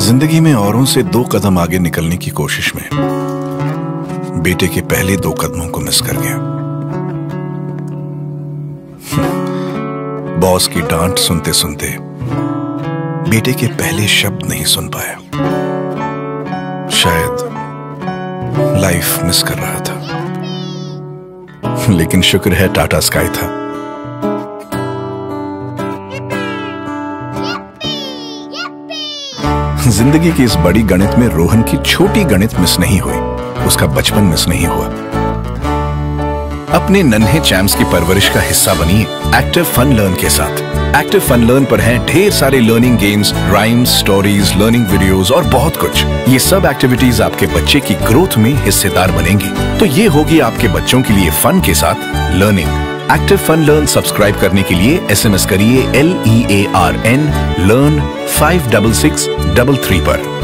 ज़िंदगी में औरों से दो कदम आगे निकलने की कोशिश में, बेटे के पहले दो कदमों को मिस कर गया। बॉस की डांट सुनते सुनते बेटे के पहले शब्द नहीं सुन पाया। शायद लाइफ मिस कर रहा था। लेकिन शुक्र है टाटा स्काई था। ज़िंदगी की इस बड़ी गणित में रोहन की छोटी गणित मिस नहीं हुई। उसका बचपन मिस नहीं हुआ। अपने नन्हे चैम्प्स की परवरिश का हिस्सा बनिए एक्टिव फन लर्न के साथ। एक्टिव फन लर्न पर हैं ढेर सारे learning games rhymes stories learning videos और बहुत कुछ। ये सब एक्टिविटीज़ आपके बच्चे की ग्रोथ में हिस्सेदार बनेंगी। तो ये होगी आपके बच्चों के लिए फन के साथ learning active fun learn subscribe करने के लिए एसएमएस करिए L E A R N learn five double six double three पर।